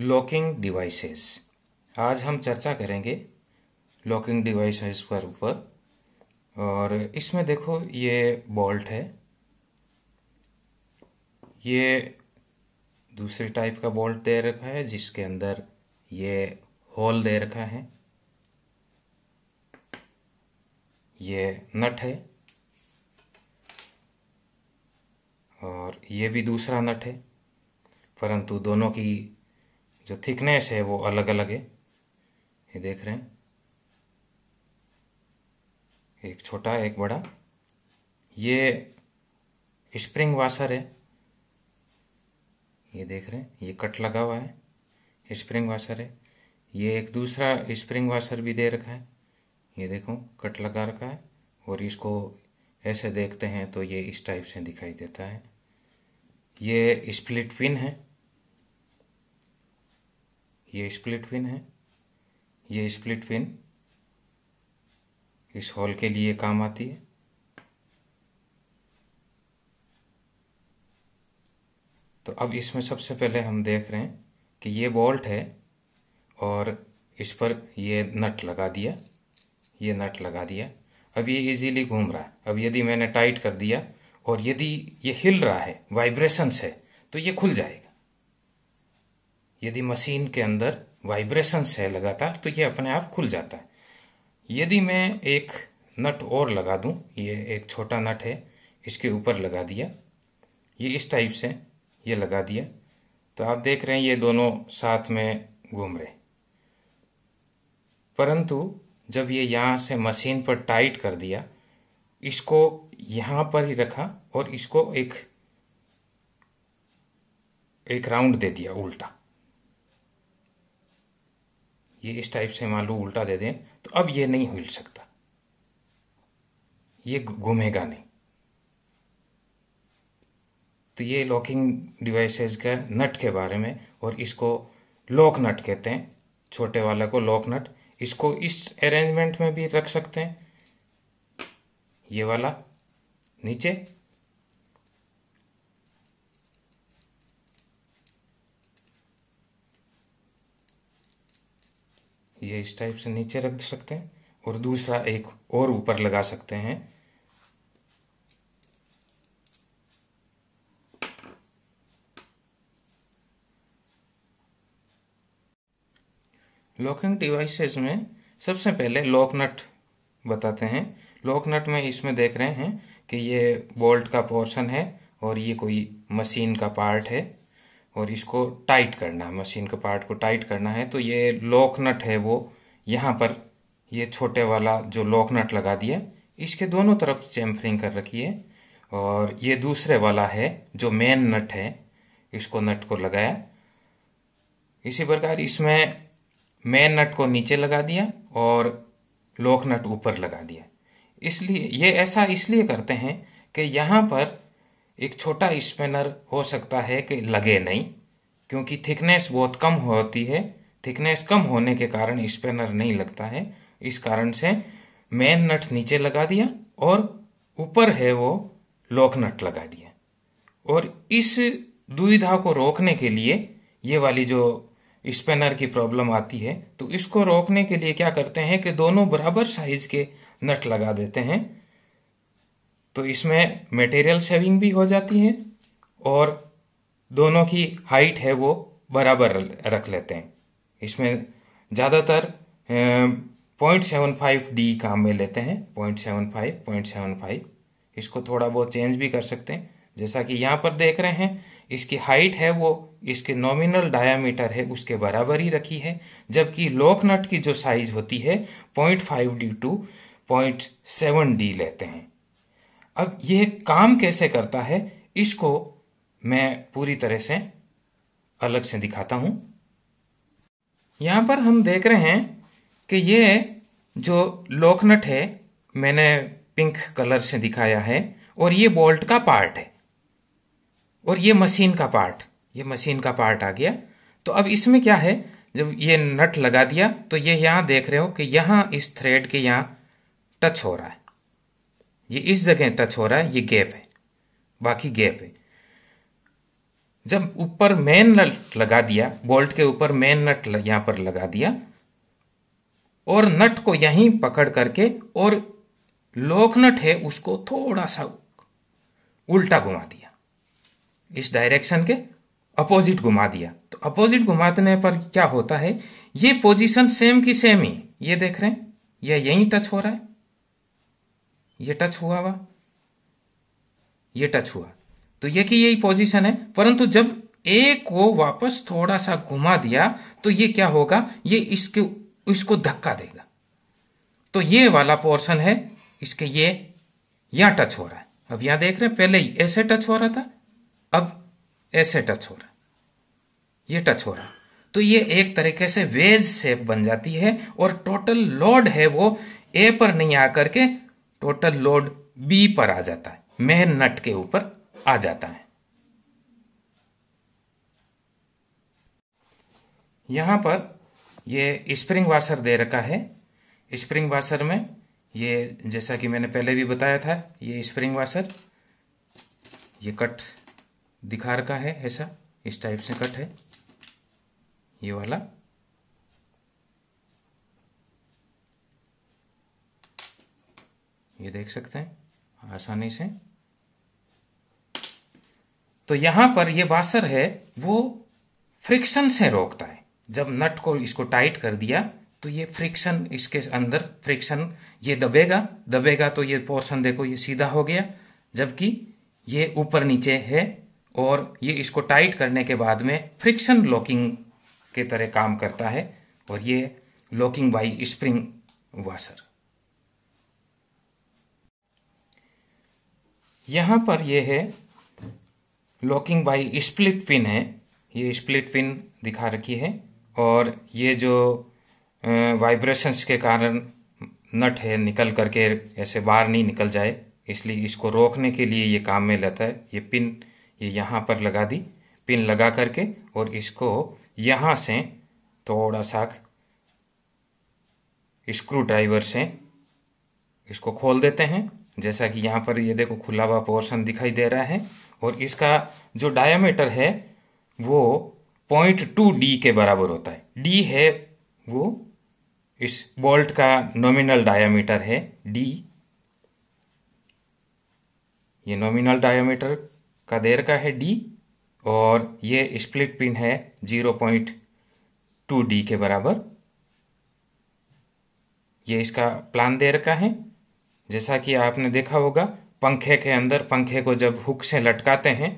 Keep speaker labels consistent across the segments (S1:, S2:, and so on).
S1: Locking devices. आज हम चर्चा करेंगे लॉकिंग डिवाइसेस पर ऊपर। और इसमें देखो, ये बोल्ट है। ये दूसरे टाइप का बोल्ट दे रखा है, जिसके अंदर ये होल दे रखा है। ये नट है। और ये भी दूसरा नट है, परंतु दोनों की जो थिकनेस है वो अलग अलग है। ये देख रहे हैं। एक छोटा, एक बड़ा। ये स्प्रिंग वाशर है। ये देख रहे हैं। ये कट लगा हुआ है। स्प्रिंग वाशर है। ये एक दूसरा स्प्रिंग वाशर भी दे रखा है। ये देखो कट लगा रखा है। और इसको ऐसे देखते हैं तो ये इस टाइप से दिखाई देता है। ये स्प्लिट पिन है। ये स्प्लिट पिन है। ये स्प्लिट पिन इस हॉल के लिए काम आती है। तो अब इसमें सबसे पहले हम देख रहे हैं कि ये बोल्ट है और इस पर ये नट लगा दिया। ये नट लगा दिया। अब ये इजीली घूम रहा है। अब यदि मैंने टाइट कर दिया और यदि ये हिल रहा है वाइब्रेशन है तो ये खुल जाएगा। यदि मशीन के अंदर वाइब्रेशंस है लगातार तो ये अपने आप खुल जाता है। यदि मैं एक नट और लगा दूँ, ये एक छोटा नट है, इसके ऊपर लगा दिया, ये इस टाइप से ये लगा दिया तो आप देख रहे हैं ये दोनों साथ में घूम रहे परंतु जब ये यहाँ से मशीन पर टाइट कर दिया, इसको यहाँ पर ही रखा और इसको एक एक राउंड दे दिया, उल्टा। ये इस टाइप से मान लो उल्टा दे दें तो अब ये नहीं हिल सकता। ये घूमेगा नहीं। तो ये लॉकिंग डिवाइसेस का नट के बारे में, और इसको लॉक नट कहते हैं, छोटे वाला को लॉक नट इसको इस अरेंजमेंट में भी रख सकते हैं। ये वाला, नीचे। ये इस टाइप से नीचे रख सकते हैं और दूसरा एक और ऊपर लगा सकते हैं। लॉकिंग डिवाइसेस में सबसे पहले लॉक नट बताते हैं। लॉक नट में इसमें देख रहे हैं कि ये बोल्ट का पोर्शन है और ये कोई मशीन का पार्ट है। और इसको टाइट करना है, मशीन के पार्ट को टाइट करना है। तो ये लॉक नट है वो, यहाँ पर ये छोटे वाला जो लॉक नट लगा दिया, इसके दोनों तरफ़ चैम्फरिंग कर रखी है। और ये दूसरे वाला है, जो मेन नट है, इसको नट को लगाया। इसी प्रकार इसमें मेन नट को नीचे लगा दिया और लॉक नट ऊपर लगा दिया। इसलिए, ये ऐसा इसलिए करते हैं कि यहाँ पर एक छोटा स्पेनर हो सकता है कि लगे नहीं, क्योंकि थिकनेस बहुत कम होती है। थिकनेस कम होने के कारण स्पेनर नहीं लगता है। इस कारण से मेन नट नीचे लगा दिया और ऊपर है वो लॉक नट लगा दिया। और इस दुविधा को रोकने के लिए ये वाली जो स्पेनर की प्रॉब्लम आती है तो इसको रोकने के लिए क्या करते हैं कि दोनों बराबर साइज़ के नट लगा देते हैं। तो इसमें मटेरियल सेविंग भी हो जाती है और दोनों की हाइट है वो बराबर रख लेते हैं। इसमें ज़्यादातर पॉइंट सेवन फाइव डी काम में लेते हैं। Point seven five point seven five इसको थोड़ा बहुत चेंज भी कर सकते हैं। जैसा कि यहाँ पर देख रहे हैं, इसकी हाइट है वो, इसके नॉमिनल डायामीटर है, उसके बराबर ही रखी है। जबकि लोक नट की जो साइज़ होती है point five D to point seven D लेते हैं। अब यह काम कैसे करता है, इसको मैं पूरी तरह से अलग से दिखाता हूँ। यहाँ पर हम देख रहे हैं कि ये जो लोकनट है, मैंने पिंक कलर से दिखाया है, और ये बोल्ट का पार्ट है, और ये मशीन का पार्ट, ये मशीन का पार्ट आ गया। तो अब इसमें क्या है, जब ये नट लगा दिया तो ये यहाँ देख रहे हो कि यहाँ इस थ्रेड के यहाँ टच हो रहा है। ये इस जगह टच हो रहा है, ये गैप है, बाकी गैप है। जब ऊपर मेन नट लगा दिया बोल्ट के ऊपर मेन नट यहाँ पर लगा दिया, और नट को यहीं पकड़ करके, और लोक नट है, उसको थोड़ा सा उल्टा घुमा दिया। इस डायरेक्शन के अपोजिट घुमा दिया। तो अपोजिट घुमाने पर क्या होता है, ये पोजीशन सेम की सेम ही ये देख रहे हैं, यह यहीं टच हो रहा है। ये टच हुआ हुआ ये टच हुआ। तो ये कि यही पोजीशन है, परंतु जब ए को वापस थोड़ा सा घुमा दिया तो ये क्या होगा? ये इसके, इसको धक्का देगा। तो ये वाला पोर्शन है, इसके ये, यहाँ टच हो रहा है। अब यहाँ देख रहे हैं, पहले ही ऐसे टच हो रहा था, अब ऐसे टच हो रहा ये टच हो रहा तो ये एक तरीके से वेज शेप बन जाती है, और टोटल लोड है वो ए पर नहीं आकर के टोटल लोड बी पर आ जाता है, मेन नट के ऊपर आ जाता है। यहाँ पर ये स्प्रिंग वाशर दे रखा है। स्प्रिंग वाशर में ये, जैसा कि मैंने पहले भी बताया था, ये स्प्रिंग वाशर, ये कट दिखा रखा है ऐसा, इस टाइप से कट है। ये वाला। देख सकते हैं, आसानी से। तो यहाँ पर ये वाशर है, वो फ्रिक्शन से रोकता है। जब नट को इसको टाइट कर दिया तो ये फ्रिक्शन इसके अंदर फ्रिक्शन ये दबेगा। दबेगा तो ये पोर्शन देखो, ये सीधा हो गया। जबकि ये ऊपर नीचे है और ये इसको टाइट करने के बाद में फ्रिक्शन लॉकिंग के तरह काम करता है और ये लॉकिंग बाई स्प्रिंग वाशर यहाँ पर ये है लॉकिंग बाई स्प्लिट पिन है, ये स्प्लिट पिन दिखा रखी है, और ये जो वाइब्रेशंस के कारण नट है, निकल करके ऐसे बाहर नहीं निकल जाए, इसलिए इसको रोकने के लिए ये काम में लेता है। ये पिन ये यहाँ पर लगा दी पिन लगा करके, और इसको यहाँ से थोड़ा सा स्क्रू ड्राइवर से इसको खोल देते हैं। जैसा कि यहाँ पर ये देखो खुला हुआ पोर्शन दिखाई दे रहा है और इसका जो डायमीटर है, वो पॉइंट टू डी के बराबर होता है। डी है वो इस बोल्ट का नॉमिनल डायमीटर है। डी ये नॉमिनल डायमीटर का देर का है डी और ये स्प्लिट पिन है ज़ीरो पॉइंट टू डी के बराबर। ये इसका प्लान देर का है। जैसा कि आपने देखा होगा, पंखे के अंदर, पंखे को जब हुक से लटकाते हैं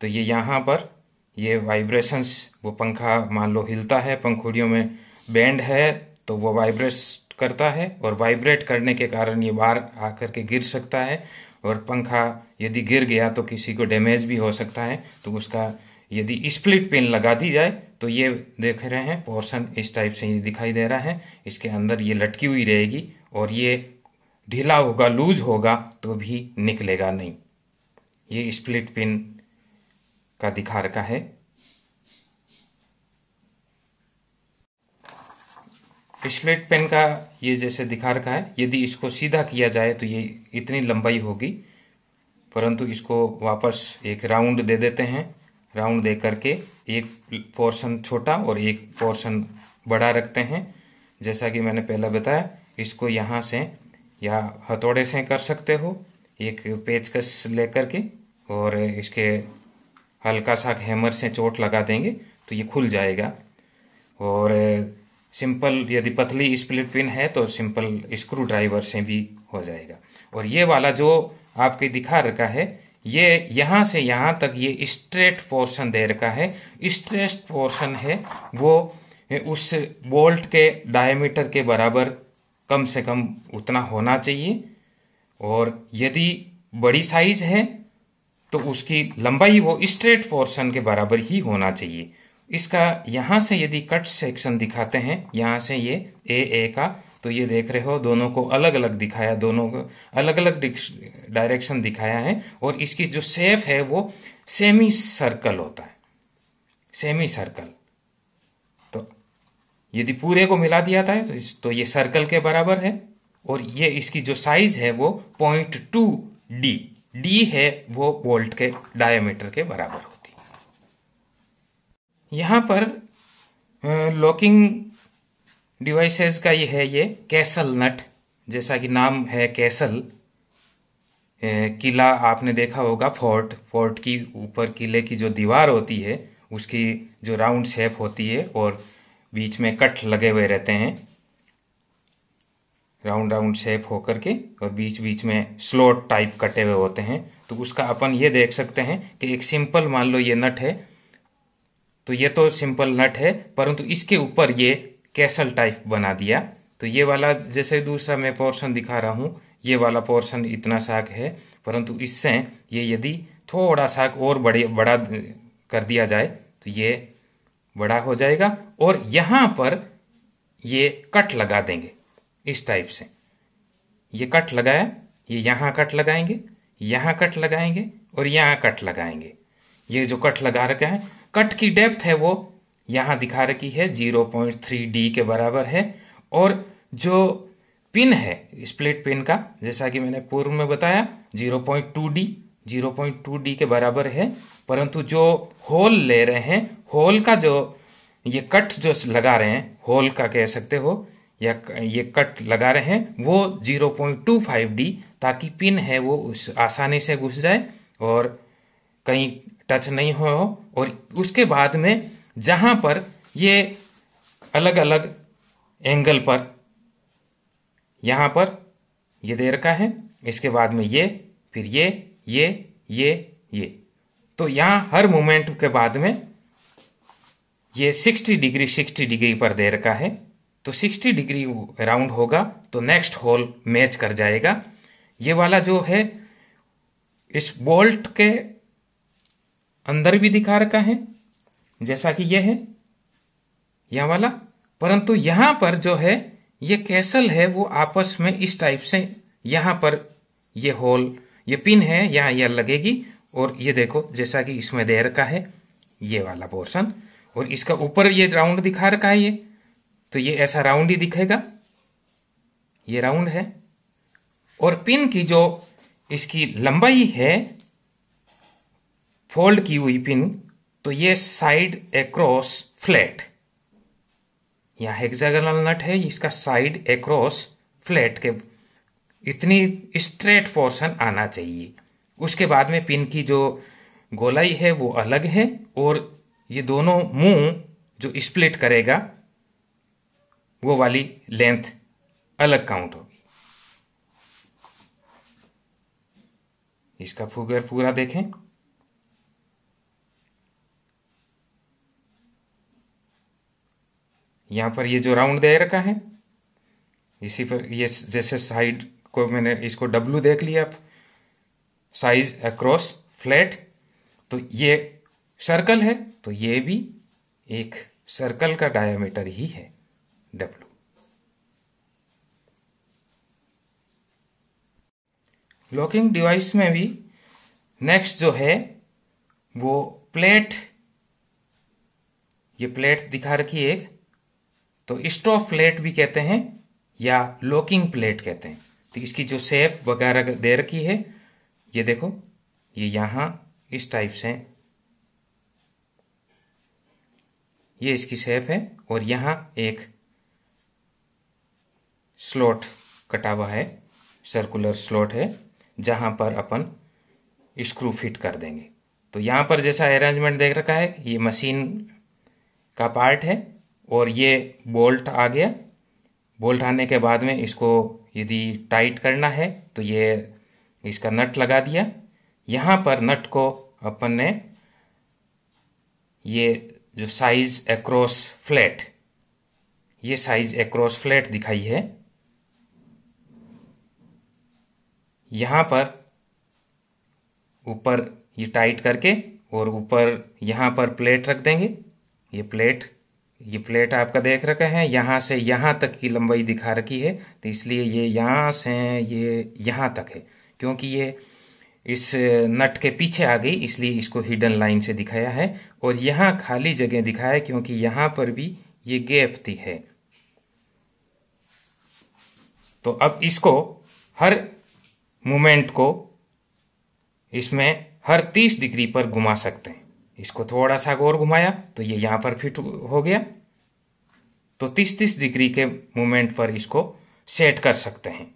S1: तो ये यहाँ पर, ये वाइब्रेशंस वो पंखा मान लो हिलता है, पंखुड़ियों में बैंड है तो वो वाइब्रेट करता है और वाइब्रेट करने के कारण ये बाहर आकर के गिर सकता है और पंखा यदि गिर गया तो किसी को डैमेज भी हो सकता है तो उसका यदि स्प्लिट पिन लगा दी जाए तो ये देख रहे हैं पोर्शन इस टाइप से ये दिखाई दे रहा है, इसके अंदर ये लटकी हुई रहेगी और ये ढीला होगा, लूज होगा तो भी निकलेगा नहीं। ये स्प्लिट पिन का दिखा रखा है। स्प्लिट पेन का ये जैसे दिखा रखा है। यदि इसको सीधा किया जाए तो ये इतनी लंबाई होगी, परंतु इसको वापस एक राउंड दे देते हैं। राउंड दे करके एक पोर्शन छोटा और एक पोर्शन बड़ा रखते हैं। जैसा कि मैंने पहले बताया, इसको यहाँ से या हथौड़े से कर सकते हो, एक पेचकस लेकर के और इसके हल्का सा हैमर से चोट लगा देंगे तो ये खुल जाएगा। और सिंपल यदि पतली स्प्लिट पिन है तो सिंपल स्क्रू ड्राइवर से भी हो जाएगा। और ये वाला जो आपके दिखा रखा है, ये यहाँ से यहाँ तक ये स्ट्रेट पोर्शन दे रखा है। स्ट्रेट पोर्शन है वो उस बोल्ट के डायमीटर के बराबर कम से कम उतना होना चाहिए। और यदि बड़ी साइज़ है तो उसकी लंबाई वो स्ट्रेट पोर्शन के बराबर ही होना चाहिए। इसका यहाँ से यदि कट सेक्शन दिखाते हैं, यहाँ से ये ए ए का तो ये देख रहे हो, दोनों को अलग अलग दिखाया, दोनों को अलग अलग डायरेक्शन दिखाया है। और इसकी जो सेफ़ है, वो सेमी सर्कल होता है। सेमी सर्कल यदि पूरे को मिला दिया था तो ये सर्कल के बराबर है, और ये इसकी जो साइज़ है वो पॉइंट टू डी डी है वो बोल्ट के डायमीटर के बराबर होती यहाँ पर लॉकिंग डिवाइसेस का ये है, ये कैसल नट जैसा कि नाम है कैसल किला आपने देखा होगा फोर्ट फोर्ट की ऊपर किले की जो दीवार होती है, उसकी जो राउंड शेप होती है, और बीच में कट लगे हुए रहते हैं। राउंड राउंड शेप होकर के और बीच बीच में स्लोट टाइप कटे हुए होते हैं। तो उसका अपन ये देख सकते हैं कि एक सिंपल मान लो ये नट है तो ये तो सिंपल नट है, परंतु इसके ऊपर ये कैसल टाइप बना दिया। तो ये वाला जैसे दूसरा मैं पोर्शन दिखा रहा हूँ, ये वाला पोर्शन इतना साग है, परंतु इससे ये यदि थोड़ा सा और बड़े, बड़ा कर दिया जाए तो ये बड़ा हो जाएगा और यहाँ पर ये कट लगा देंगे इस टाइप से। ये कट लगाया, ये यहाँ कट लगाएँगे, यहाँ कट लगाएँगे और यहाँ कट लगाएँगे। ये जो कट लगा रखा है, कट की डेप्थ है वो यहाँ दिखा रखी है 0.3 डी के बराबर है। और जो पिन है स्प्लिट पिन का, जैसा कि मैंने पूर्व में बताया 0.2 डी 0.2 डी के बराबर है। परंतु जो होल ले रहे हैं, होल का जो, ये कट जो लगा रहे हैं, होल का कह सकते हो, या ये कट लगा रहे हैं, वो 0.25 डी, ताकि पिन है वो उस आसानी से घुस जाए और कहीं टच नहीं हो, और उसके बाद में जहाँ पर ये अलग अलग एंगल पर, यहाँ पर ये दे रखा है, इसके बाद में ये, फिर ये ये ये ये। तो यहाँ हर मोमेंट के बाद में ये 60 डिग्री 60 डिग्री पर दे रखा है। तो 60 डिग्री राउंड होगा तो नेक्स्ट होल मैच कर जाएगा। ये वाला जो है, इस बोल्ट के अंदर भी दिखा रखा है, जैसा कि यह है, यह वाला। परंतु यहाँ पर जो है, ये कैसल है, वो आपस में इस टाइप से, यहाँ पर ये होल, ये पिन है, यहाँ यह लगेगी। और ये देखो, जैसा कि इसमें दे रखा है, ये वाला पोर्शन और इसका ऊपर ये राउंड दिखा रखा है ये। तो ये ऐसा राउंड ही दिखेगा। ये राउंड है। और पिन की जो इसकी लंबाई है फोल्ड की हुई पिन तो ये साइड एक्रॉस फ्लैट यहाँ हेक्सागोनल नट है, इसका साइड एक्रॉस फ्लैट के, इतनी स्ट्रेट पोर्शन आना चाहिए। उसके बाद में पिन की जो गोलाई है, वो अलग है और ये दोनों मुँह जो स्प्लिट करेगा, वो वाली लेंथ अलग काउंट होगी। इसका फिगर पूरा देखें। यहाँ पर ये जो राउंड दे रखा है, इसी पर ये जैसे साइड को मैंने इसको डब्लू देख लिया, आप साइज़ अक्रॉस फ्लैट तो ये सर्कल है तो ये भी एक सर्कल का डायमीटर ही है डब्लू लॉकिंग डिवाइस में भी नेक्स्ट जो है, वो प्लेट ये प्लेट दिखा रखी एक तो स्टॉप प्लेट भी कहते हैं, या लॉकिंग प्लेट कहते हैं। तो इसकी जो शेप वगैरह दे रखी है ये देखो, ये यहाँ इस टाइप से ये इसकी शेप है और यहाँ एक स्लॉट कटा हुआ है सर्कुलर स्लॉट है, जहाँ पर अपन स्क्रू फिट कर देंगे। तो यहाँ पर जैसा अरेंजमेंट देख रखा है, ये मशीन का पार्ट है और ये बोल्ट आ गया। बोल्ट आने के बाद में इसको यदि टाइट करना है तो ये इसका नट लगा दिया। यहाँ पर नट को अपन ने ये जो साइज़ एक्रॉस फ्लैट ये साइज़ एक्रॉस फ्लैट दिखाई है। यहाँ पर ऊपर ये टाइट करके और ऊपर यहाँ पर प्लेट रख देंगे। ये प्लेट ये प्लेट आपका देख रखा है। यहाँ से यहाँ तक की लंबाई दिखा रखी है। तो इसलिए ये यहाँ से ये यहाँ तक है। क्योंकि ये इस नट के पीछे आ गई, इसलिए इसको हिडन लाइन से दिखाया है। और यहाँ खाली जगह दिखाया क्योंकि यहाँ पर भी ये गैप थी है। तो अब इसको हर मोमेंट को इसमें हर 30 डिग्री पर घुमा सकते हैं। इसको थोड़ा सा और घुमाया तो ये यहाँ पर फिट हो गया। तो तीस तीस डिग्री के मूवमेंट पर इसको सेट कर सकते हैं।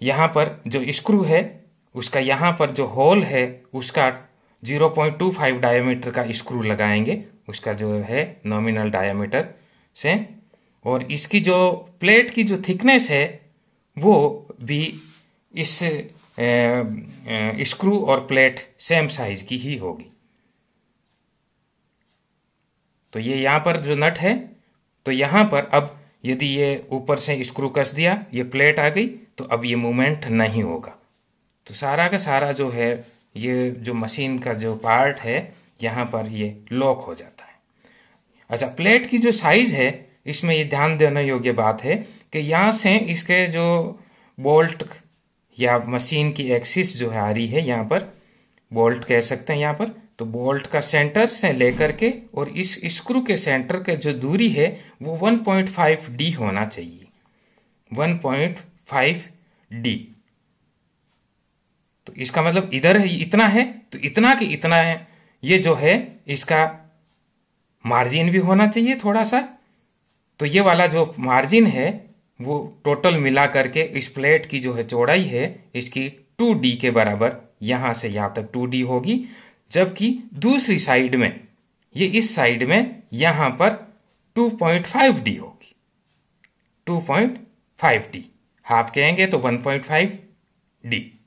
S1: यहाँ पर जो स्क्रू है, उसका यहाँ पर जो होल है, उसका 0.25 डायमीटर का स्क्रू लगाएँगे। उसका जो है नॉमिनल डायमीटर से। और इसकी जो प्लेट की जो थिकनेस है, वो भी इस स्क्रू और प्लेट सेम साइज़ की ही होगी। तो ये यहाँ पर जो नट है तो यहाँ पर अब यदि ये ऊपर से स्क्रू कस दिया, ये प्लेट आ गई तो अब ये मूवमेंट नहीं होगा। तो सारा का सारा जो है, ये जो मशीन का जो पार्ट है, यहाँ पर ये लॉक हो जाता है। अच्छा प्लेट की जो साइज़ है, इसमें ये ध्यान देने योग्य बात है कि यहाँ से इसके जो बोल्ट या मशीन की एक्सिस जो है आ रही है, यहाँ पर बोल्ट कह सकते हैं यहाँ पर। तो बोल्ट का सेंटर से लेकर के और इस स्क्रू के सेंटर के जो दूरी है, वो 1.5 डी होना चाहिए। 1.5 डी तो इसका मतलब इधर इतना है तो इतना कि इतना है, ये जो है, इसका मार्जिन भी होना चाहिए थोड़ा सा तो ये वाला जो मार्जिन है, वो टोटल मिला करके इस प्लेट की जो है चौड़ाई है, इसकी टू डी के बराबर यहाँ से यहाँ तक टू डी होगी। जबकि दूसरी साइड में, ये इस साइड में यहाँ पर 2.5 डी होगी। 2.5 डी हाफ़ कहेंगे तो 1.5 डी।